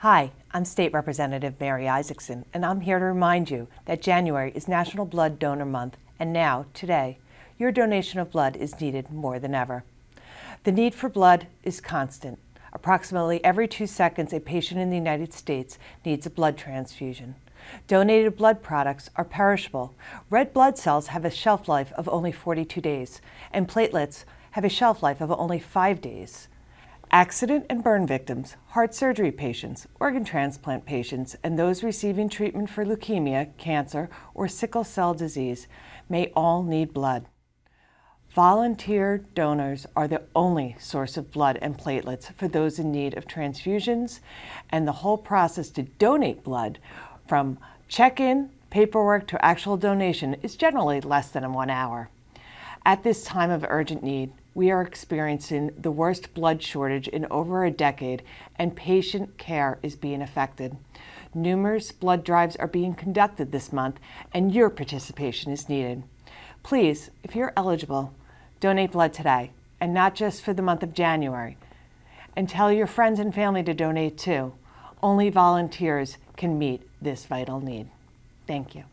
Hi, I'm State Representative Mary Isaacson, and I'm here to remind you that January is National Blood Donor Month, and now, today, your donation of blood is needed more than ever. The need for blood is constant. Approximately every two seconds, a patient in the United States needs a blood transfusion. Donated blood products are perishable. Red blood cells have a shelf life of only 42 days, and platelets have a shelf life of only five days. Accident and burn victims, heart surgery patients, organ transplant patients, and those receiving treatment for leukemia, cancer, or sickle cell disease may all need blood. Volunteer donors are the only source of blood and platelets for those in need of transfusions, and the whole process to donate blood from check-in, paperwork to actual donation is generally less than one hour. At this time of urgent need, we are experiencing the worst blood shortage in over a decade, and patient care is being affected. Numerous blood drives are being conducted this month, and your participation is needed. Please, if you're eligible, donate blood today, and not just for the month of January. And tell your friends and family to donate too. Only volunteers can meet this vital need. Thank you.